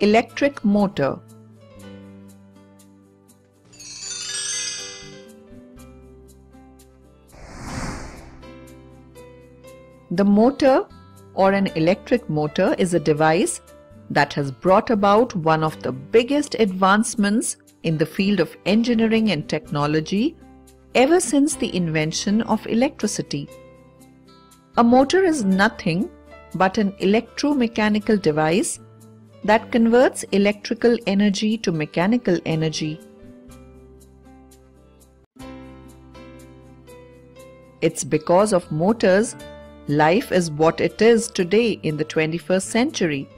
Electric motor The motor or an electric motor is a device that has brought about one of the biggest advancements in the field of engineering and technology ever since the invention of electricity. A motor is nothing but an electromechanical device that converts electrical energy to mechanical energy. It's because of motors life is what it is today in the 21st century.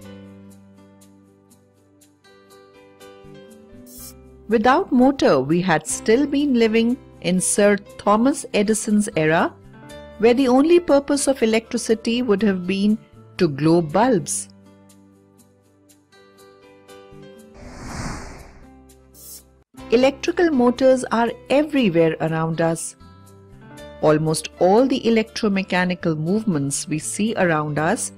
Without motor, we had still been living in Sir Thomas Edison's era, where the only purpose of electricity would have been to glow bulbs. Electrical motors are everywhere around us. Almost all the electromechanical movements we see around us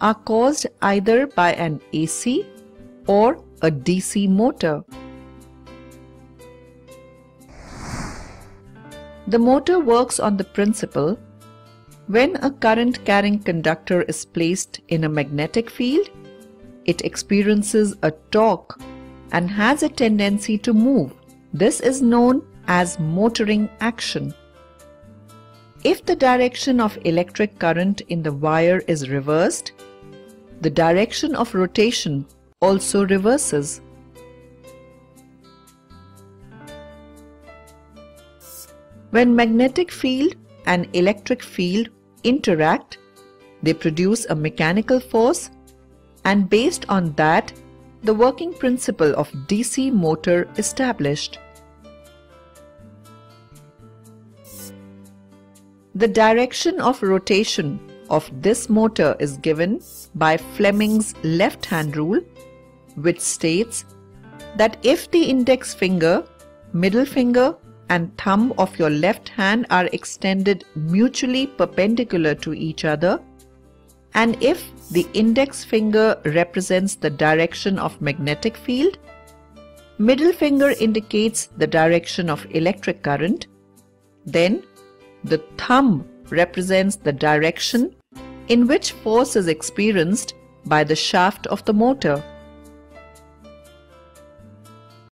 are caused either by an AC or a DC motor. The motor works on the principle when a current carrying conductor is placed in a magnetic field, it experiences a torque and has a tendency to move. This is known as motoring action. If the direction of electric current in the wire is reversed, the direction of rotation also reverses. When magnetic field and electric field interact, they produce a mechanical force and based on that, the working principle of DC motor established. The direction of rotation of this motor is given by Fleming's left hand rule, which states that if the index finger, middle finger, and thumb of your left hand are extended mutually perpendicular to each other, and if the index finger represents the direction of magnetic field, middle finger indicates the direction of electric current, then the thumb represents the direction in which force is experienced by the shaft of the motor.